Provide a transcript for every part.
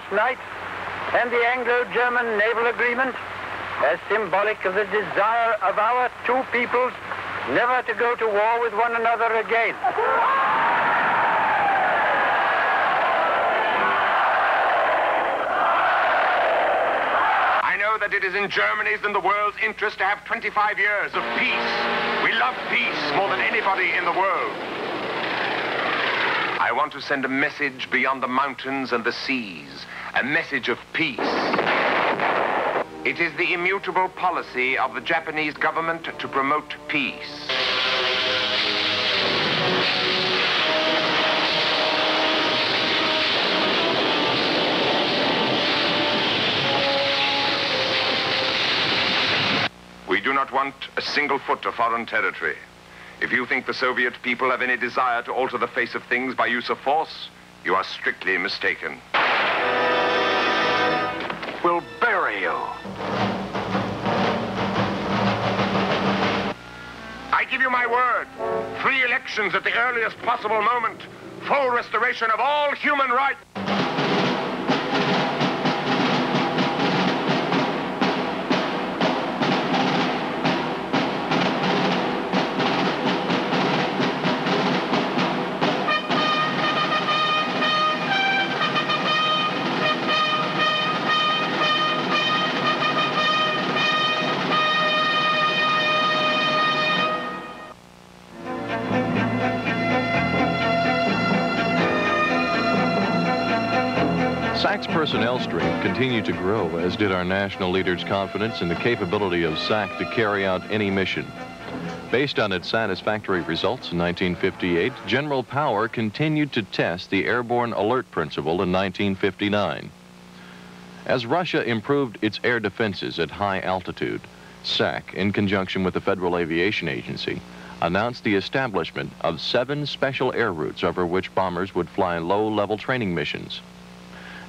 last night and the Anglo-German naval agreement as symbolic of the desire of our two peoples never to go to war with one another again. I know that it is in Germany's and the world's interest to have 25 years of peace. We love peace more than anybody in the world. I want to send a message beyond the mountains and the seas, a message of peace. It is the immutable policy of the Japanese government to promote peace. We do not want a single foot of foreign territory. If you think the Soviet people have any desire to alter the face of things by use of force, you are strictly mistaken. We'll bury you. I give you my word. Free elections at the earliest possible moment. Full restoration of all human rights. Personnel strength continued to grow, as did our national leaders' confidence in the capability of SAC to carry out any mission. Based on its satisfactory results in 1958, General Power continued to test the airborne alert principle in 1959. As Russia improved its air defenses at high altitude, SAC, in conjunction with the Federal Aviation Agency, announced the establishment of seven special air routes over which bombers would fly low-level training missions.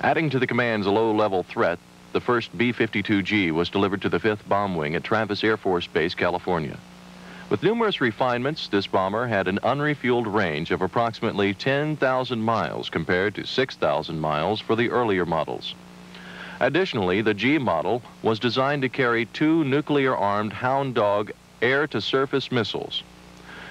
Adding to the command's low-level threat, the first B-52G was delivered to the 5th Bomb Wing at Travis Air Force Base, California. With numerous refinements, this bomber had an unrefueled range of approximately 10,000 miles compared to 6,000 miles for the earlier models. Additionally, the G model was designed to carry two nuclear-armed Hound Dog air-to-surface missiles.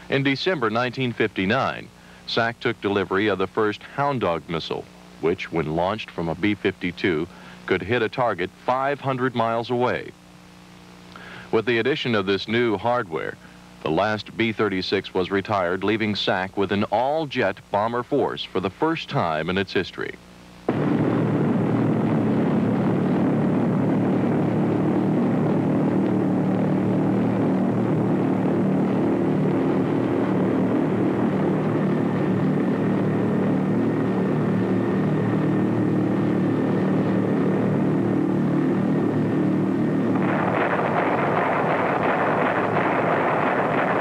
In December 1959, SAC took delivery of the first Hound Dog missile, which, when launched from a B-52, could hit a target 500 miles away. With the addition of this new hardware, the last B-36 was retired, leaving SAC with an all-jet bomber force for the first time in its history.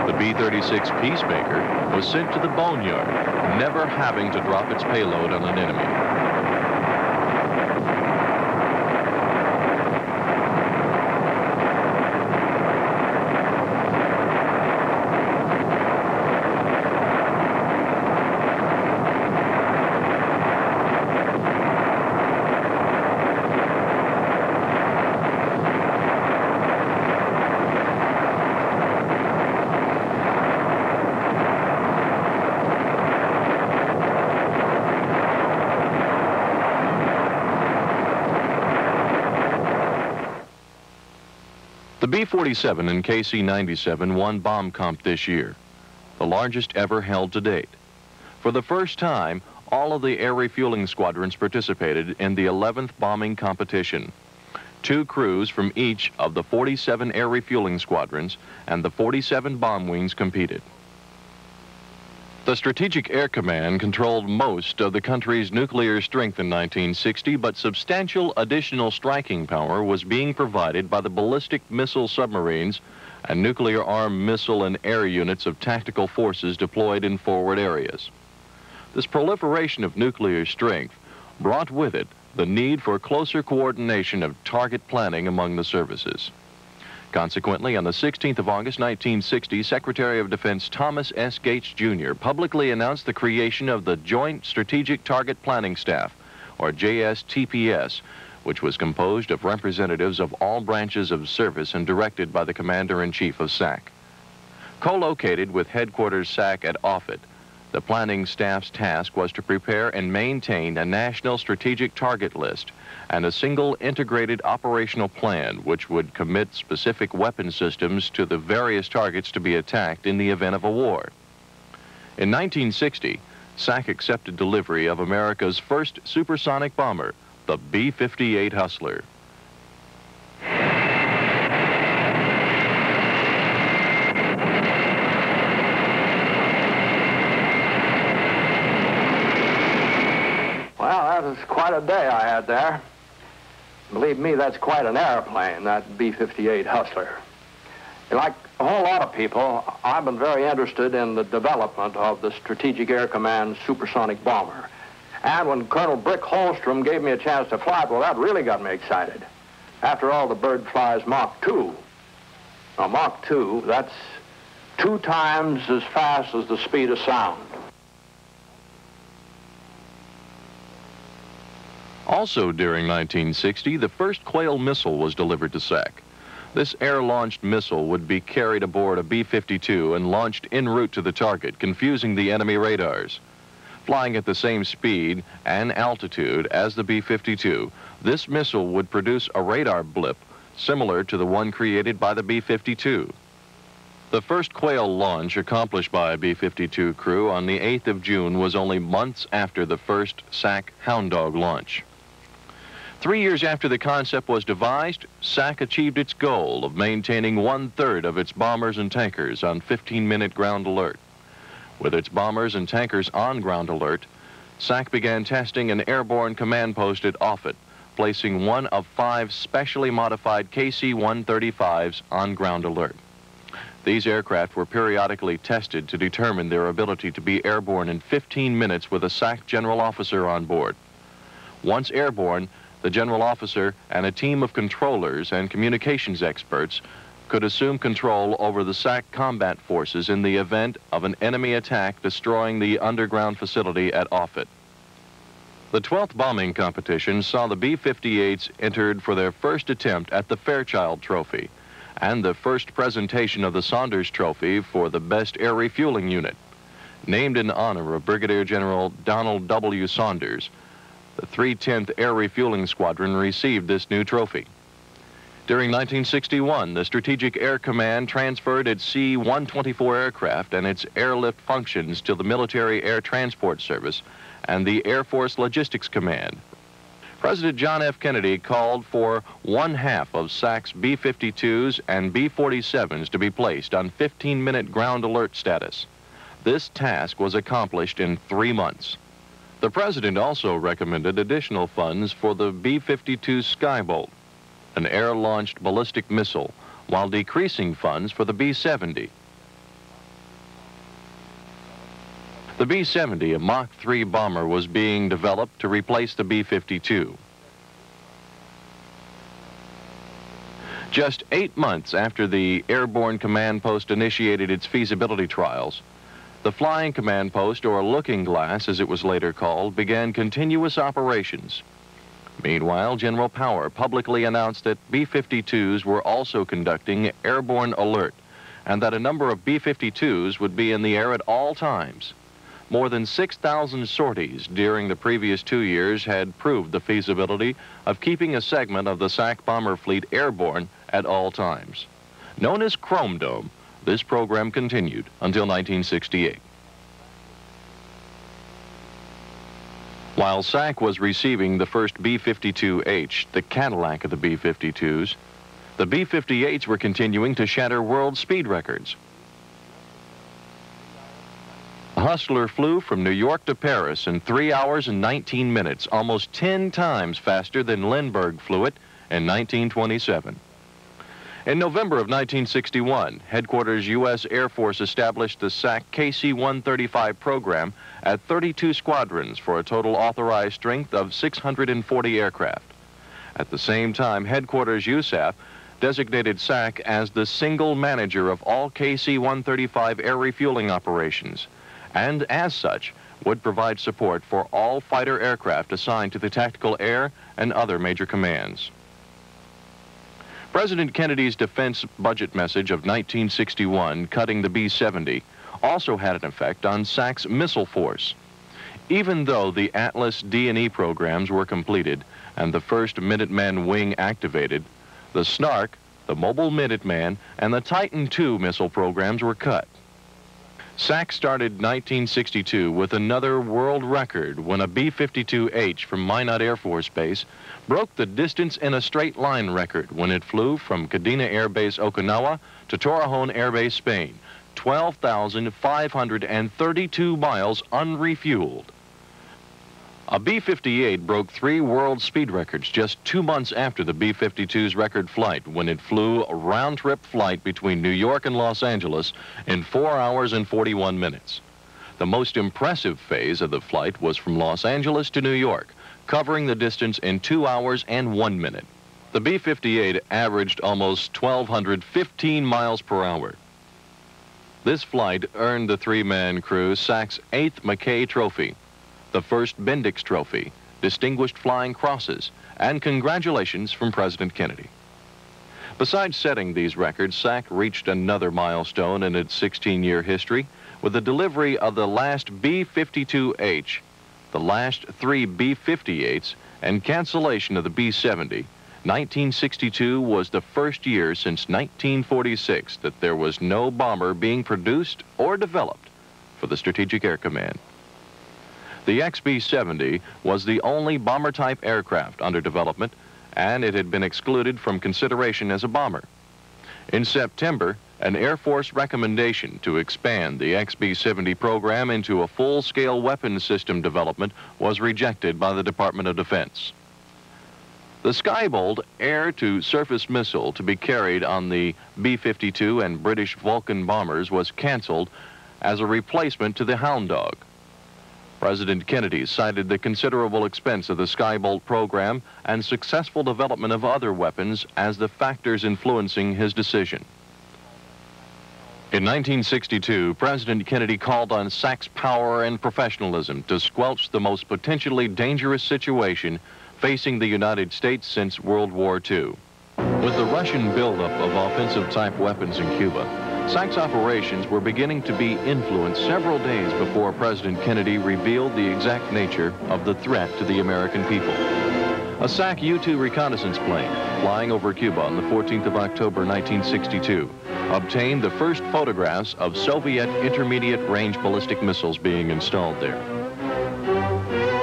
The B-36 Peacemaker was sent to the boneyard, never having to drop its payload on an enemy. B-47 and KC-97 won bomb comp this year, the largest ever held to date. For the first time, all of the air refueling squadrons participated in the 11th bombing competition. Two crews from each of the 47 air refueling squadrons and the 47 bomb wings competed. The Strategic Air Command controlled most of the country's nuclear strength in 1960, but substantial additional striking power was being provided by the ballistic missile submarines and nuclear-armed missile and air units of tactical forces deployed in forward areas. This proliferation of nuclear strength brought with it the need for closer coordination of target planning among the services. Consequently, on the 16th of August 1960, Secretary of Defense Thomas S. Gates Jr. publicly announced the creation of the Joint Strategic Target Planning Staff, or JSTPS, which was composed of representatives of all branches of service and directed by the Commander-in-Chief of SAC. Co-located with headquarters SAC at Offutt, the planning staff's task was to prepare and maintain a national strategic target list and a single integrated operational plan which would commit specific weapon systems to the various targets to be attacked in the event of a war. In 1960, SAC accepted delivery of America's first supersonic bomber, the B-58 Hustler. Well, that was quite a day I had there. Believe me, that's quite an airplane, that B-58 Hustler. Like a whole lot of people, I've been very interested in the development of the Strategic Air Command supersonic bomber. And when Colonel Brick Holstrom gave me a chance to fly it, well, that really got me excited. After all, the bird flies Mach 2. Now, Mach 2, that's two times as fast as the speed of sound. Also during 1960, the first Quail missile was delivered to SAC. This air-launched missile would be carried aboard a B-52 and launched en route to the target, confusing the enemy radars. Flying at the same speed and altitude as the B-52, this missile would produce a radar blip similar to the one created by the B-52. The first Quail launch accomplished by a B-52 crew on the 8th of June was only months after the first SAC Hound Dog launch. Three years after the concept was devised, SAC achieved its goal of maintaining one-third of its bombers and tankers on 15-minute ground alert. With its bombers and tankers on ground alert, SAC began testing an airborne command post at Offutt, placing one of five specially modified KC-135s on ground alert. These aircraft were periodically tested to determine their ability to be airborne in 15 minutes with a SAC general officer on board. Once airborne, the general officer and a team of controllers and communications experts could assume control over the SAC combat forces in the event of an enemy attack destroying the underground facility at Offutt. The 12th bombing competition saw the B-58s entered for their first attempt at the Fairchild Trophy and the first presentation of the Saunders Trophy for the Best Air Refueling Unit. Named in honor of Brigadier General Donald W. Saunders, the 310th Air Refueling Squadron received this new trophy. During 1961, the Strategic Air Command transferred its C-124 aircraft and its airlift functions to the Military Air Transport Service and the Air Force Logistics Command. President John F. Kennedy called for one half of SAC's B-52s and B-47s to be placed on 15-minute ground alert status. This task was accomplished in three months. The president also recommended additional funds for the B-52 Skybolt, an air-launched ballistic missile, while decreasing funds for the B-70. The B-70, a Mach 3 bomber, was being developed to replace the B-52. Just eight months after the Airborne Command Post initiated its feasibility trials, the Flying Command Post, or Looking Glass as it was later called, began continuous operations. Meanwhile, General Power publicly announced that B-52s were also conducting airborne alert and that a number of B-52s would be in the air at all times. More than 6,000 sorties during the previous two years had proved the feasibility of keeping a segment of the SAC bomber fleet airborne at all times. Known as Chrome Dome, this program continued until 1968. While SAC was receiving the first B-52H, the Cadillac of the B-52s, the B-58s were continuing to shatter world speed records. Hustler flew from New York to Paris in 3 hours and 19 minutes, almost 10 times faster than Lindbergh flew it in 1927. In November of 1961, Headquarters U.S. Air Force established the SAC KC-135 program at 32 squadrons for a total authorized strength of 640 aircraft. At the same time, Headquarters USAF designated SAC as the single manager of all KC-135 air refueling operations, and as such, would provide support for all fighter aircraft assigned to the tactical air and other major commands. President Kennedy's defense budget message of 1961, cutting the B-70, also had an effect on SAC's missile force. Even though the Atlas D&E programs were completed and the first Minuteman wing activated, the Snark, the Mobile Minuteman, and the Titan II missile programs were cut. SAC started 1962 with another world record when a B-52H from Minot Air Force Base broke the distance in a straight line record when it flew from Kadena Air Base, Okinawa to Torrejon Air Base, Spain, 12,532 miles unrefueled. A B-58 broke three world speed records just two months after the B-52's record flight when it flew a round-trip flight between New York and Los Angeles in 4 hours and 41 minutes. The most impressive phase of the flight was from Los Angeles to New York, covering the distance in 2 hours and 1 minute. The B-58 averaged almost 1,215 miles per hour. This flight earned the three-man crew SAC's eighth Mackay Trophy, the first Bendix Trophy, Distinguished Flying Crosses, and congratulations from President Kennedy. Besides setting these records, SAC reached another milestone in its 16-year history with the delivery of the last B-52H, the last three B-58s, and cancellation of the B-70. 1962 was the first year since 1946 that there was no bomber being produced or developed for the Strategic Air Command. The XB-70 was the only bomber-type aircraft under development, and it had been excluded from consideration as a bomber. In September, an Air Force recommendation to expand the XB-70 program into a full-scale weapons system development was rejected by the Department of Defense. The Skybolt air-to-surface missile to be carried on the B-52 and British Vulcan bombers was canceled as a replacement to the Hound Dog. President Kennedy cited the considerable expense of the Skybolt program and successful development of other weapons as the factors influencing his decision. In 1962, President Kennedy called on SAC's power and professionalism to squelch the most potentially dangerous situation facing the United States since World War II. With the Russian buildup of offensive-type weapons in Cuba, SAC's operations were beginning to be influenced several days before President Kennedy revealed the exact nature of the threat to the American people. A SAC U-2 reconnaissance plane flying over Cuba on the 14th of October 1962 obtained the first photographs of Soviet intermediate range ballistic missiles being installed there.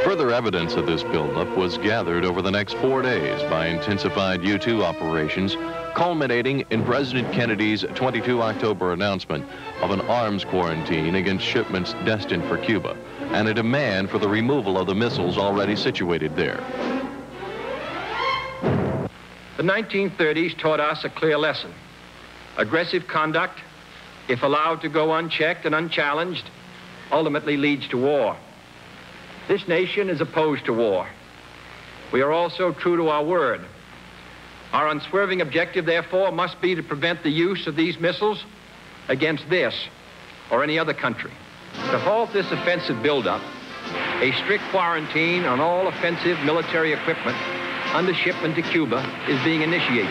Further evidence of this buildup was gathered over the next four days by intensified U-2 operations culminating in President Kennedy's 22 October announcement of an arms quarantine against shipments destined for Cuba and a demand for the removal of the missiles already situated there. The 1930s taught us a clear lesson. Aggressive conduct, if allowed to go unchecked and unchallenged, ultimately leads to war. This nation is opposed to war. We are also true to our word. Our unswerving objective, therefore, must be to prevent the use of these missiles against this or any other country. To halt this offensive buildup, a strict quarantine on all offensive military equipment under shipment to Cuba is being initiated.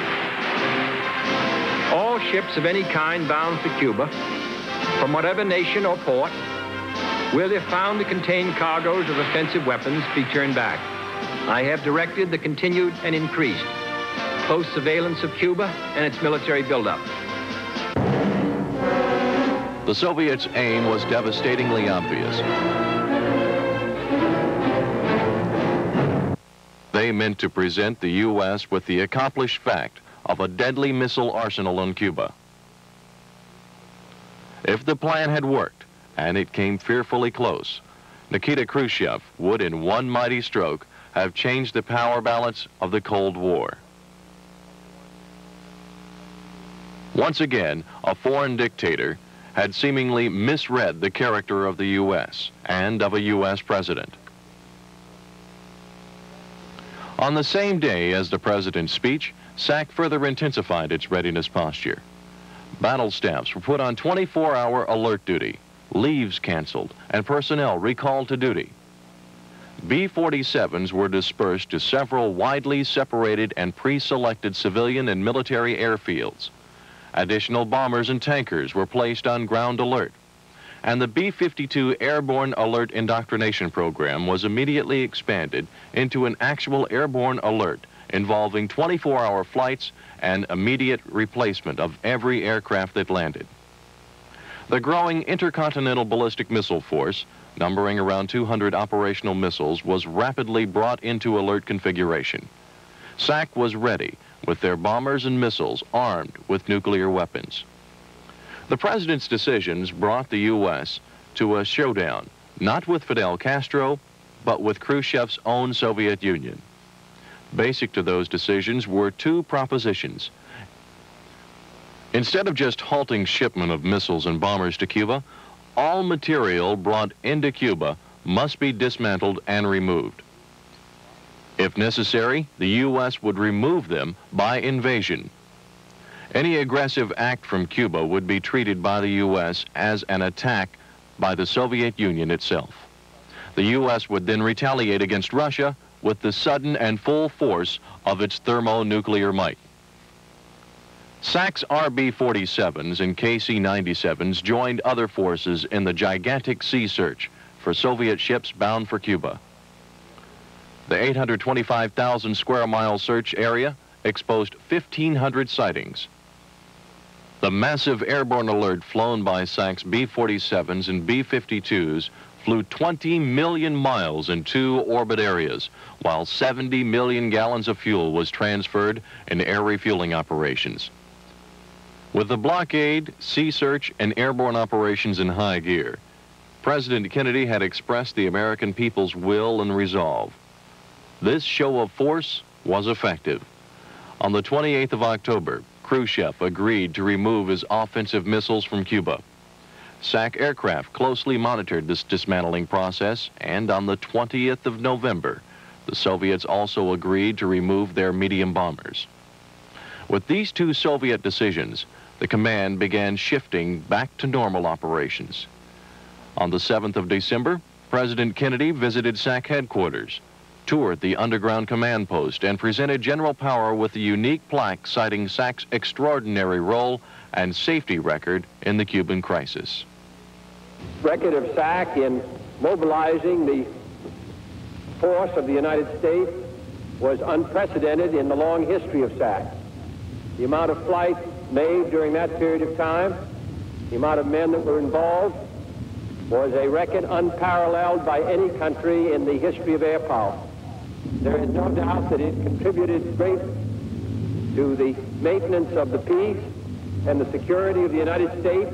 All ships of any kind bound for Cuba, from whatever nation or port, will, if found to contain cargoes of offensive weapons, be turned back. I have directed the continued and increased close surveillance of Cuba and its military buildup. The Soviets' aim was devastatingly obvious. They meant to present the U.S. with the accomplished fact of a deadly missile arsenal on Cuba. If the plan had worked, and it came fearfully close, Nikita Khrushchev would, in one mighty stroke, have changed the power balance of the Cold War. Once again, a foreign dictator had seemingly misread the character of the U.S. and of a U.S. president. On the same day as the president's speech, SAC further intensified its readiness posture. Battle staffs were put on 24-hour alert duty, leaves canceled, and personnel recalled to duty. B-47s were dispersed to several widely separated and pre-selected civilian and military airfields. Additional bombers and tankers were placed on ground alert and the B-52 Airborne Alert Indoctrination Program was immediately expanded into an actual airborne alert involving 24-hour flights and immediate replacement of every aircraft that landed. The growing Intercontinental Ballistic Missile Force, numbering around 200 operational missiles, was rapidly brought into alert configuration. SAC was ready with their bombers and missiles armed with nuclear weapons. The president's decisions brought the U.S. to a showdown, not with Fidel Castro, but with Khrushchev's own Soviet Union. Basic to those decisions were two propositions. Instead of just halting shipment of missiles and bombers to Cuba, all material brought into Cuba must be dismantled and removed. If necessary, the U.S. would remove them by invasion. Any aggressive act from Cuba would be treated by the U.S. as an attack by the Soviet Union itself. The U.S. would then retaliate against Russia with the sudden and full force of its thermonuclear might. SAC's RB-47s and KC-97s joined other forces in the gigantic sea search for Soviet ships bound for Cuba. The 825,000 square mile search area exposed 1,500 sightings. The massive airborne alert flown by SAC's B-47s and B-52s flew 20 million miles in two orbit areas, while 70 million gallons of fuel was transferred in air refueling operations. With the blockade, sea search, and airborne operations in high gear, President Kennedy had expressed the American people's will and resolve. This show of force was effective. On the 28th of October, Khrushchev agreed to remove his offensive missiles from Cuba. SAC aircraft closely monitored this dismantling process, and on the 20th of November, the Soviets also agreed to remove their medium bombers. With these two Soviet decisions, the command began shifting back to normal operations. On the 7th of December, President Kennedy visited SAC headquarters toured the underground command post and presented General Power with a unique plaque citing SAC's extraordinary role and safety record in the Cuban crisis. Record of SAC in mobilizing the force of the United States was unprecedented in the long history of SAC. The amount of flights made during that period of time, the amount of men that were involved, was a record unparalleled by any country in the history of air power. There is no doubt that it contributed greatly to the maintenance of the peace and the security of the United States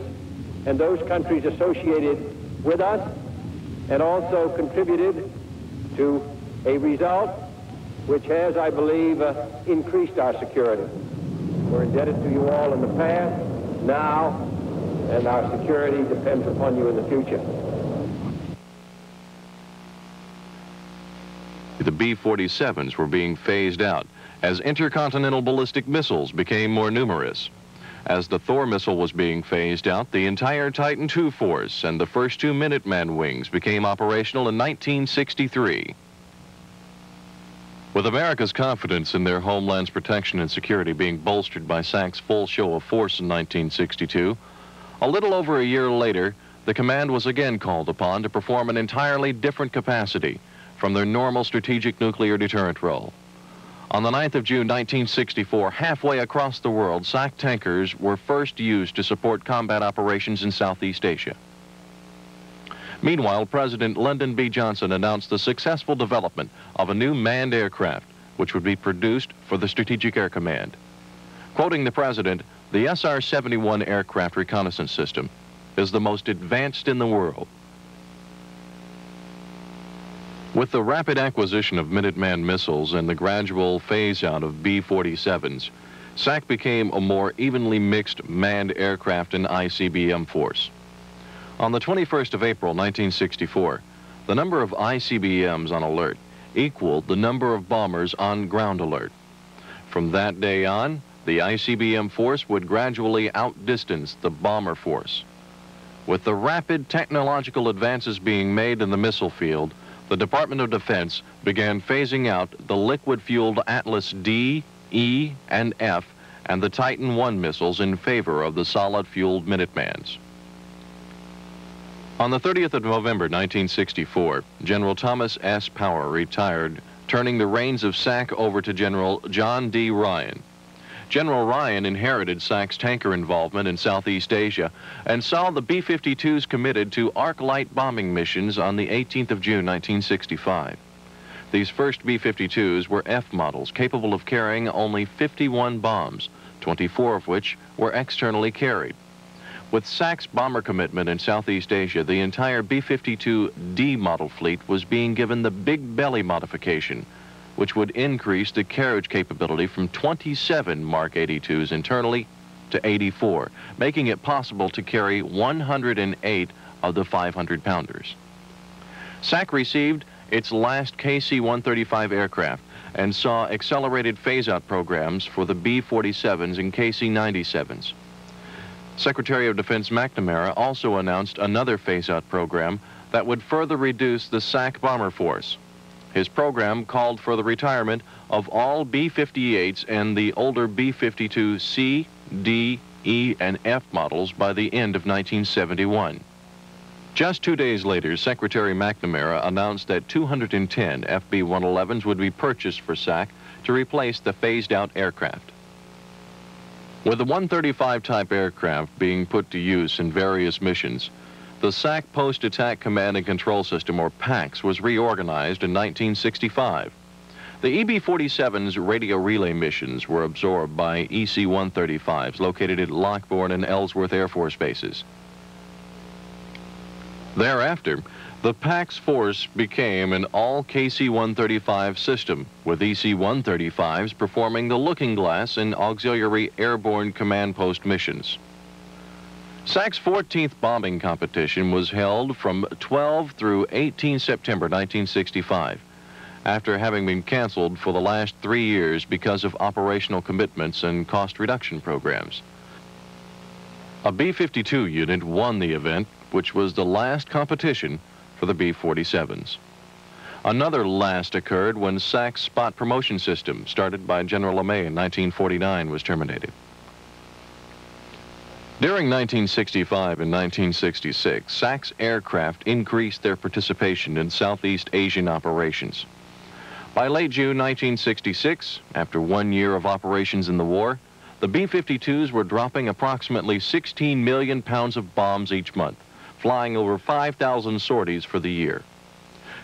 and those countries associated with us, and also contributed to a result which has, I believe, uh, increased our security. We're indebted to you all in the past, now, and our security depends upon you in the future. B-47s were being phased out as intercontinental ballistic missiles became more numerous. As the Thor missile was being phased out, the entire Titan II force and the first two Minuteman wings became operational in 1963. With America's confidence in their homeland's protection and security being bolstered by SAC's full show of force in 1962, a little over a year later, the command was again called upon to perform an entirely different capacity from their normal strategic nuclear deterrent role. On the 9th of June 1964, halfway across the world, SAC tankers were first used to support combat operations in Southeast Asia. Meanwhile, President Lyndon B. Johnson announced the successful development of a new manned aircraft, which would be produced for the Strategic Air Command. Quoting the president, the SR-71 aircraft reconnaissance system is the most advanced in the world. With the rapid acquisition of Minuteman missiles and the gradual phase-out of B-47s, SAC became a more evenly mixed manned aircraft and ICBM force. On the 21st of April 1964, the number of ICBMs on alert equaled the number of bombers on ground alert. From that day on, the ICBM force would gradually outdistance the bomber force. With the rapid technological advances being made in the missile field, the Department of Defense began phasing out the liquid-fueled Atlas D, E, and F and the Titan I missiles in favor of the solid-fueled Minutemans. On the 30th of November 1964, General Thomas S. Power retired, turning the reins of SAC over to General John D. Ryan. General Ryan inherited SAC's tanker involvement in Southeast Asia and saw the B-52s committed to arc light bombing missions on the 18th of June 1965. These first B-52s were F models capable of carrying only 51 bombs, 24 of which were externally carried. With SAC's bomber commitment in Southeast Asia, the entire B-52D model fleet was being given the big belly modification, which would increase the carriage capability from 27 Mark 82s internally to 84, making it possible to carry 108 of the 500-pounders. SAC received its last KC-135 aircraft and saw accelerated phase-out programs for the B-47s and KC-97s. Secretary of Defense McNamara also announced another phase-out program that would further reduce the SAC bomber force. His program called for the retirement of all B-58s and the older B-52C, D, E, and F models by the end of 1971. Just two days later, Secretary McNamara announced that 210 FB-111s would be purchased for SAC to replace the phased-out aircraft. With the 135 type aircraft being put to use in various missions, the SAC Post-Attack Command and Control System, or PACCS, was reorganized in 1965. The EB-47's radio relay missions were absorbed by EC-135s located at Lockbourne and Ellsworth Air Force bases. Thereafter, the PACCS force became an all KC-135 system, with EC-135s performing the looking glass in auxiliary airborne command post missions. SAC's 14th bombing competition was held from 12 through 18 September 1965, after having been canceled for the last three years because of operational commitments and cost reduction programs. A B-52 unit won the event which was the last competition for the B-47s. Another last occurred when SAC's spot promotion system, started by General LeMay in 1949, was terminated. During 1965 and 1966, SAC's aircraft increased their participation in Southeast Asian operations. By late June 1966, after one year of operations in the war, the B-52s were dropping approximately 16 million pounds of bombs each month flying over 5,000 sorties for the year.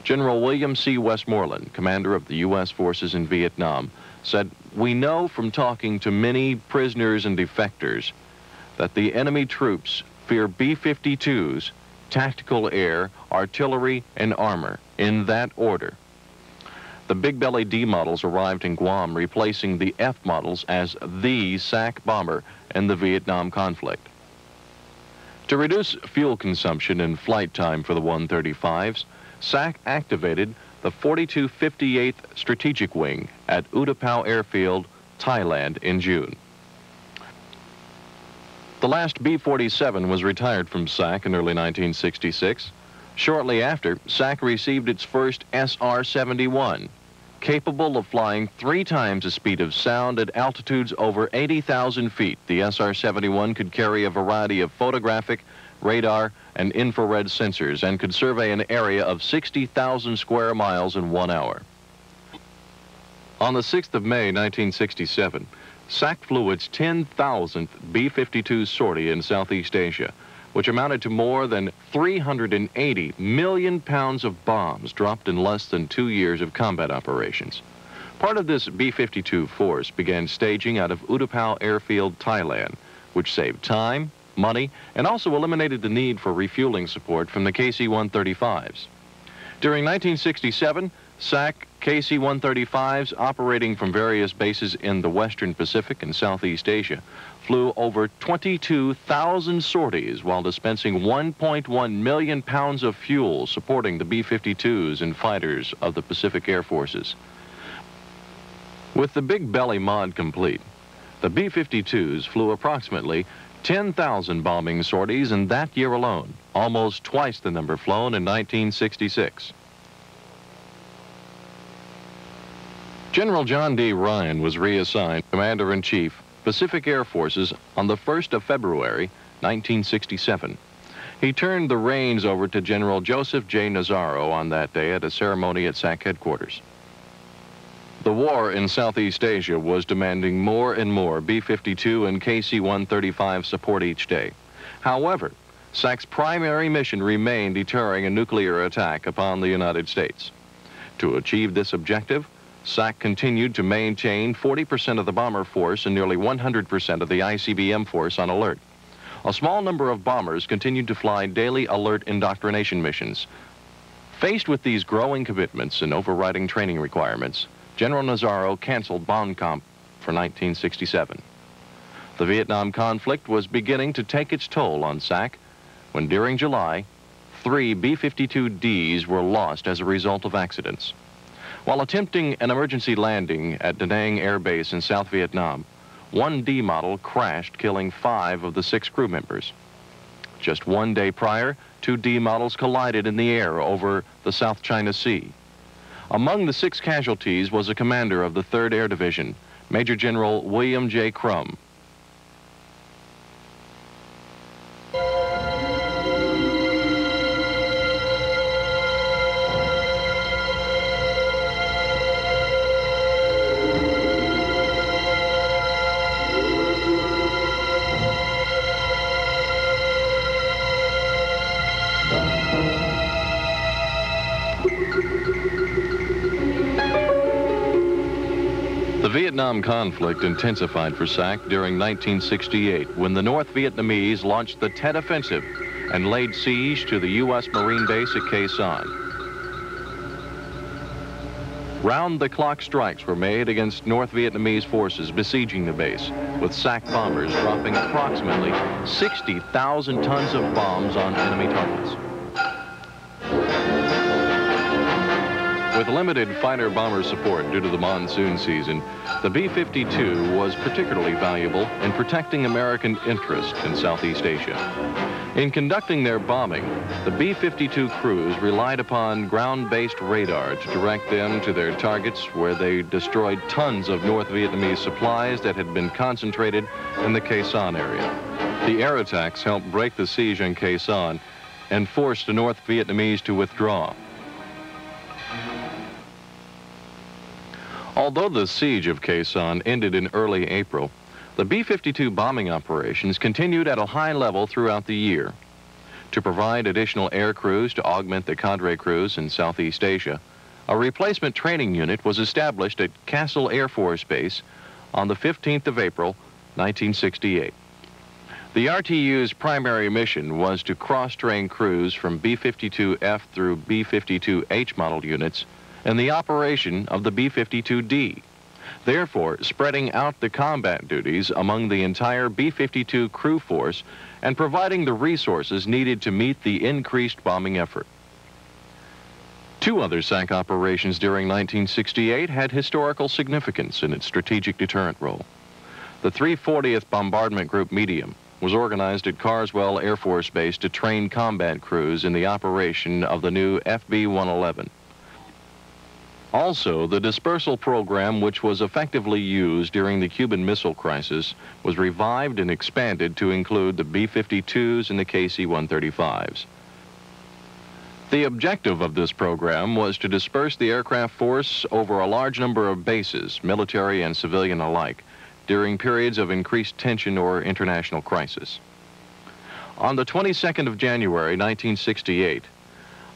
General William C. Westmoreland, commander of the U.S. forces in Vietnam, said, We know from talking to many prisoners and defectors that the enemy troops fear B-52s, tactical air, artillery, and armor, in that order. The Big Belly D models arrived in Guam, replacing the F models as the SAC bomber in the Vietnam conflict. To reduce fuel consumption and flight time for the 135s, SAC activated the 4258th Strategic Wing at Utapao Airfield, Thailand in June. The last B-47 was retired from SAC in early 1966. Shortly after, SAC received its first SR-71, capable of flying three times the speed of sound at altitudes over 80,000 feet. The SR-71 could carry a variety of photographic, radar, and infrared sensors and could survey an area of 60,000 square miles in one hour. On the 6th of May, 1967, SAC Fluid's its 10,000th B-52 sortie in Southeast Asia, which amounted to more than 380 million pounds of bombs dropped in less than two years of combat operations. Part of this B-52 force began staging out of Utapao Airfield, Thailand, which saved time, money, and also eliminated the need for refueling support from the KC-135s. During 1967, SAC KC-135s operating from various bases in the Western Pacific and Southeast Asia flew over 22,000 sorties while dispensing 1.1 million pounds of fuel supporting the B-52s and fighters of the Pacific Air Forces. With the Big Belly mod complete, the B-52s flew approximately 10,000 bombing sorties in that year alone, almost twice the number flown in 1966. General John D. Ryan was reassigned Commander-in-Chief, Pacific Air Forces on the 1st of February, 1967. He turned the reins over to General Joseph J. Nazzaro on that day at a ceremony at SAC headquarters. The war in Southeast Asia was demanding more and more B-52 and KC-135 support each day. However, SAC's primary mission remained deterring a nuclear attack upon the United States. To achieve this objective, SAC continued to maintain 40% of the bomber force and nearly 100% of the ICBM force on alert. A small number of bombers continued to fly daily alert indoctrination missions. Faced with these growing commitments and overriding training requirements, General Nazzaro canceled BONCOMP for 1967. The Vietnam conflict was beginning to take its toll on SAC when during July, three B-52Ds were lost as a result of accidents. While attempting an emergency landing at Da Nang Air Base in South Vietnam, one D model crashed, killing five of the six crew members. Just one day prior, two D models collided in the air over the South China Sea. Among the six casualties was a commander of the 3rd Air Division, Major General William J. Crumm. Vietnam conflict intensified for SAC during 1968 when the North Vietnamese launched the Tet Offensive and laid siege to the U.S. Marine base at Khe Sanh. Round-the-clock strikes were made against North Vietnamese forces besieging the base, with SAC bombers dropping approximately 60,000 tons of bombs on enemy targets. With limited fighter-bomber support due to the monsoon season, the B-52 was particularly valuable in protecting American interests in Southeast Asia. In conducting their bombing, the B-52 crews relied upon ground-based radar to direct them to their targets where they destroyed tons of North Vietnamese supplies that had been concentrated in the Khe Sanh area. The air attacks helped break the siege in Khe Sanh and forced the North Vietnamese to withdraw. Although the siege of Sanh ended in early April, the B-52 bombing operations continued at a high level throughout the year. To provide additional air crews to augment the cadre crews in Southeast Asia, a replacement training unit was established at Castle Air Force Base on the 15th of April, 1968. The RTU's primary mission was to cross-train crews from B-52F through B-52H model units and the operation of the B-52D, therefore spreading out the combat duties among the entire B-52 crew force and providing the resources needed to meet the increased bombing effort. Two other SAC operations during 1968 had historical significance in its strategic deterrent role. The 340th Bombardment Group Medium was organized at Carswell Air Force Base to train combat crews in the operation of the new FB-111. Also, the dispersal program, which was effectively used during the Cuban Missile Crisis, was revived and expanded to include the B-52s and the KC-135s. The objective of this program was to disperse the aircraft force over a large number of bases, military and civilian alike, during periods of increased tension or international crisis. On the 22nd of January, 1968,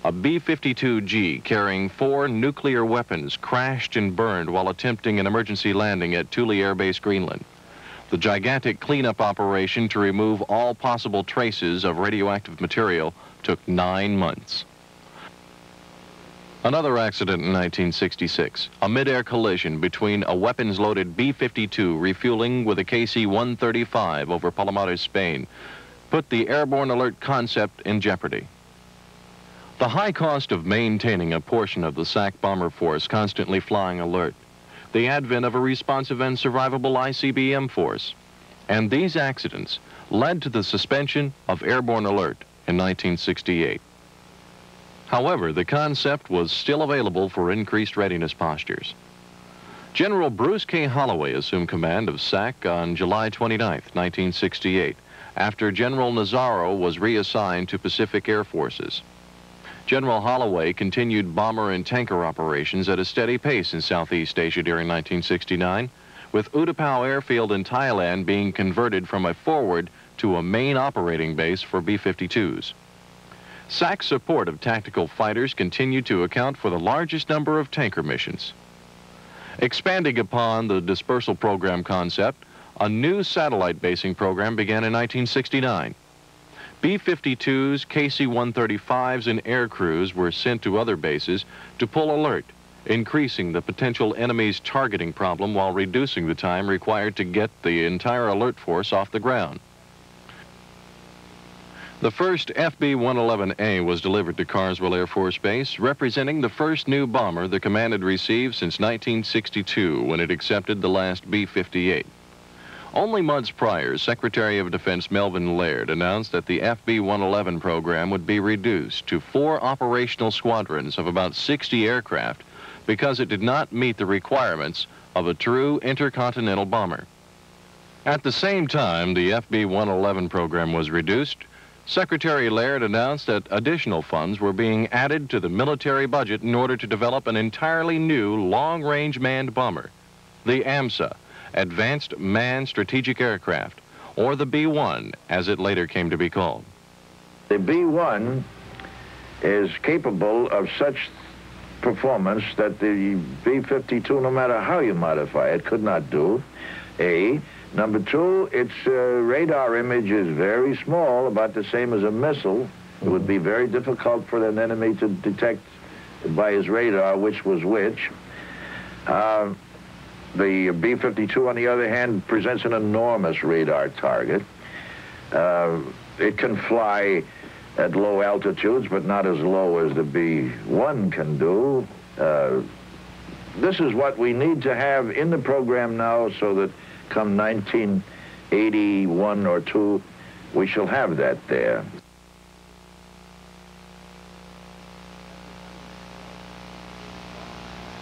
a B-52G carrying four nuclear weapons crashed and burned while attempting an emergency landing at Thule Air Base, Greenland. The gigantic cleanup operation to remove all possible traces of radioactive material took nine months. Another accident in 1966, a mid-air collision between a weapons-loaded B-52 refueling with a KC-135 over Palomares, Spain, put the airborne alert concept in jeopardy. The high cost of maintaining a portion of the SAC bomber force constantly flying alert, the advent of a responsive and survivable ICBM force, and these accidents led to the suspension of airborne alert in 1968. However, the concept was still available for increased readiness postures. General Bruce K. Holloway assumed command of SAC on July 29, 1968, after General Nazzaro was reassigned to Pacific Air Forces. General Holloway continued bomber and tanker operations at a steady pace in Southeast Asia during 1969, with Utapao Airfield in Thailand being converted from a forward to a main operating base for B-52s. SAC's support of tactical fighters continued to account for the largest number of tanker missions. Expanding upon the dispersal program concept, a new satellite basing program began in 1969. B-52s, KC-135s, and air crews were sent to other bases to pull alert, increasing the potential enemy's targeting problem while reducing the time required to get the entire alert force off the ground. The first FB-111A was delivered to Carswell Air Force Base, representing the first new bomber the command had received since 1962 when it accepted the last B-58. Only months prior, Secretary of Defense Melvin Laird announced that the FB-111 program would be reduced to four operational squadrons of about 60 aircraft because it did not meet the requirements of a true intercontinental bomber. At the same time the FB-111 program was reduced, Secretary Laird announced that additional funds were being added to the military budget in order to develop an entirely new long-range manned bomber, the AMSA, Advanced Manned Strategic Aircraft, or the B-1, as it later came to be called. The B-1 is capable of such performance that the B-52, no matter how you modify it, could not do. A. Number two, its uh, radar image is very small, about the same as a missile. It would be very difficult for an enemy to detect by his radar which was which. Uh, the B-52, on the other hand, presents an enormous radar target. Uh, it can fly at low altitudes, but not as low as the B-1 can do. Uh, this is what we need to have in the program now so that come 1981 or 2, we shall have that there.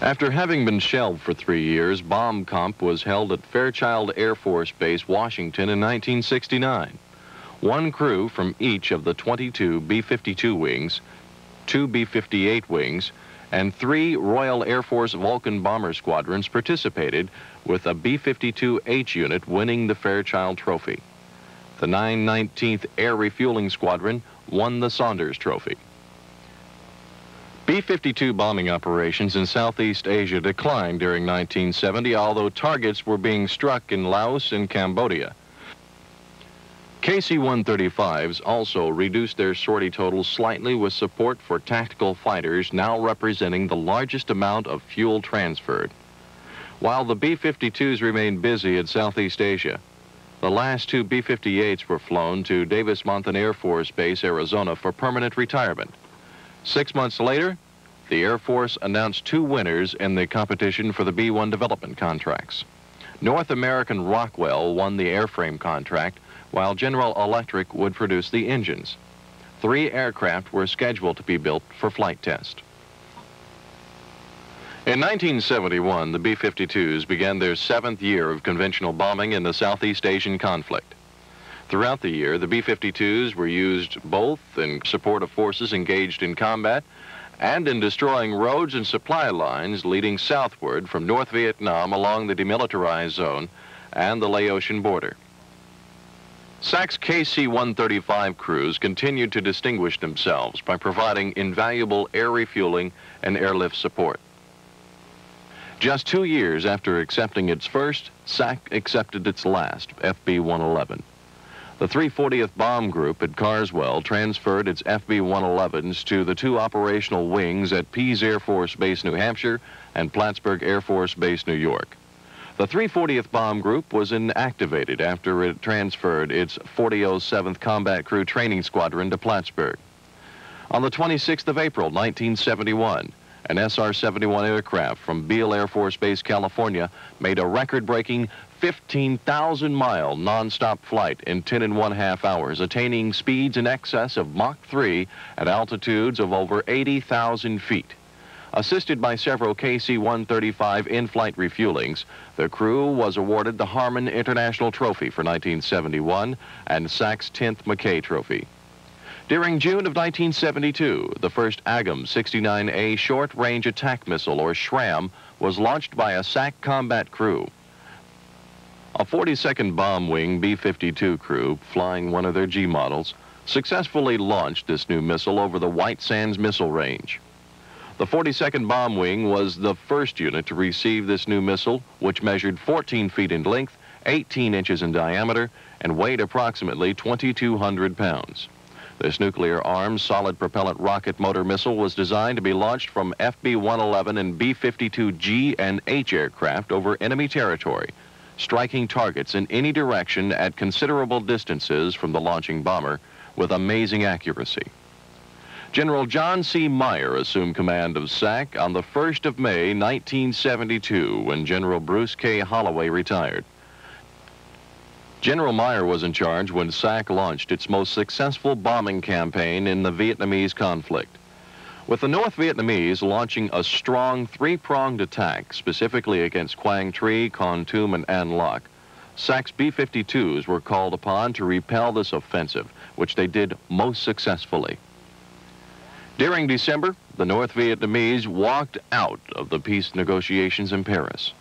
After having been shelved for three years, bomb comp was held at Fairchild Air Force Base, Washington in 1969. One crew from each of the 22 B-52 wings, two B-58 wings, and three Royal Air Force Vulcan bomber squadrons participated with a B-52H unit winning the Fairchild Trophy. The 919th Air Refueling Squadron won the Saunders Trophy. B-52 bombing operations in Southeast Asia declined during 1970, although targets were being struck in Laos and Cambodia. KC-135s also reduced their sortie totals slightly with support for tactical fighters now representing the largest amount of fuel transferred. While the B-52s remained busy in Southeast Asia, the last two B-58s were flown to Davis-Monthan Air Force Base, Arizona for permanent retirement. Six months later, the Air Force announced two winners in the competition for the B-1 development contracts. North American Rockwell won the airframe contract, while General Electric would produce the engines. Three aircraft were scheduled to be built for flight test. In 1971, the B-52s began their seventh year of conventional bombing in the Southeast Asian conflict. Throughout the year, the B-52s were used both in support of forces engaged in combat and in destroying roads and supply lines leading southward from North Vietnam along the demilitarized zone and the Laotian border. SAC's KC-135 crews continued to distinguish themselves by providing invaluable air refueling and airlift support. Just two years after accepting its first, SAC accepted its last, FB-111. The 340th Bomb Group at Carswell transferred its FB-111s to the two operational wings at Pease Air Force Base, New Hampshire, and Plattsburgh Air Force Base, New York. The 340th Bomb Group was inactivated after it transferred its 4007th Combat Crew Training Squadron to Plattsburgh. On the 26th of April, 1971, an SR-71 aircraft from Beale Air Force Base, California, made a record-breaking 15,000-mile nonstop flight in 10 and one half hours, attaining speeds in excess of Mach 3 at altitudes of over 80,000 feet. Assisted by several KC-135 in-flight refuelings, the crew was awarded the Harmon International Trophy for 1971 and SAC's 10th Mackay Trophy. During June of 1972, the first AGM-69A Short-Range Attack Missile, or SRAM, was launched by a SAC combat crew. A 42nd Bomb Wing B-52 crew, flying one of their G models, successfully launched this new missile over the White Sands Missile Range. The 42nd Bomb Wing was the first unit to receive this new missile, which measured 14 feet in length, 18 inches in diameter, and weighed approximately 2,200 pounds. This nuclear-armed solid propellant rocket motor missile was designed to be launched from FB-111 and B-52G and H aircraft over enemy territory, striking targets in any direction at considerable distances from the launching bomber with amazing accuracy. General John C. Meyer assumed command of SAC on the 1st of May, 1972, when General Bruce K. Holloway retired. General Meyer was in charge when SAC launched its most successful bombing campaign in the Vietnamese conflict. With the North Vietnamese launching a strong three-pronged attack specifically against Quang Tri, Kon Tum, and An Loc, SAC's B-52s were called upon to repel this offensive, which they did most successfully. During December, the North Vietnamese walked out of the peace negotiations in Paris.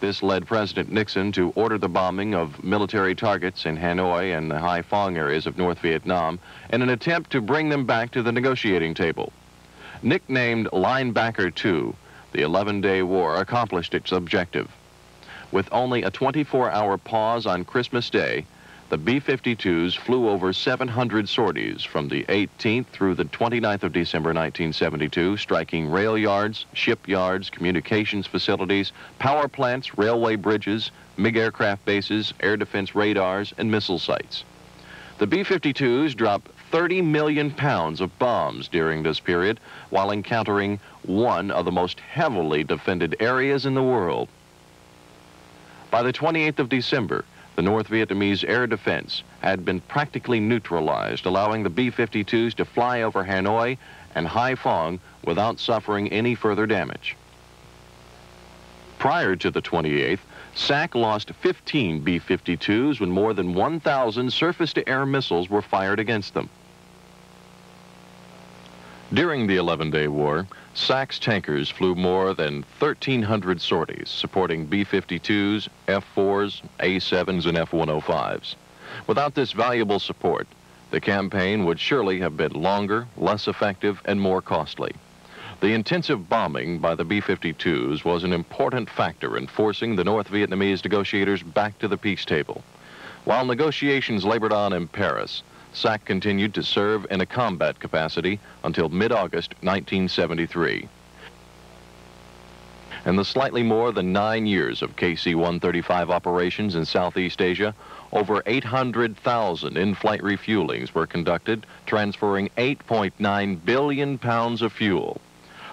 This led President Nixon to order the bombing of military targets in Hanoi and the Hai Phong areas of North Vietnam in an attempt to bring them back to the negotiating table. Nicknamed Linebacker 2, the 11-day war accomplished its objective. With only a 24-hour pause on Christmas Day, the B-52s flew over 700 sorties from the 18th through the 29th of December 1972, striking rail yards, shipyards, communications facilities, power plants, railway bridges, MiG aircraft bases, air defense radars, and missile sites. The B-52s dropped 30 million pounds of bombs during this period while encountering one of the most heavily defended areas in the world. By the 28th of December, the North Vietnamese air defense had been practically neutralized, allowing the B-52s to fly over Hanoi and Haiphong without suffering any further damage. Prior to the 28th, SAC lost 15 B-52s when more than 1,000 surface-to-air missiles were fired against them. During the 11-day war, SAC's tankers flew more than 1,300 sorties, supporting B-52s, F-4s, A-7s, and F-105s. Without this valuable support, the campaign would surely have been longer, less effective, and more costly. The intensive bombing by the B-52s was an important factor in forcing the North Vietnamese negotiators back to the peace table. While negotiations labored on in Paris, SAC continued to serve in a combat capacity until mid-August 1973. In the slightly more than nine years of KC-135 operations in Southeast Asia, over 800,000 in-flight refuelings were conducted, transferring 8.9 billion pounds of fuel.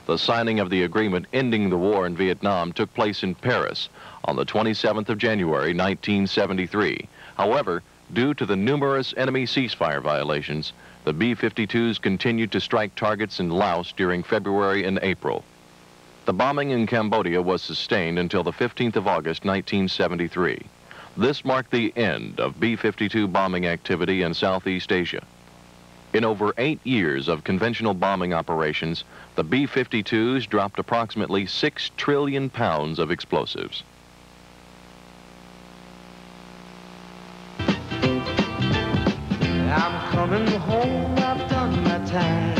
The signing of the agreement ending the war in Vietnam took place in Paris on the 27th of January, 1973. However, Due to the numerous enemy ceasefire violations, the B-52s continued to strike targets in Laos during February and April. The bombing in Cambodia was sustained until the 15th of August 1973. This marked the end of B-52 bombing activity in Southeast Asia. In over eight years of conventional bombing operations, the B-52s dropped approximately 6 trillion pounds of explosives. Coming home, I've done my time.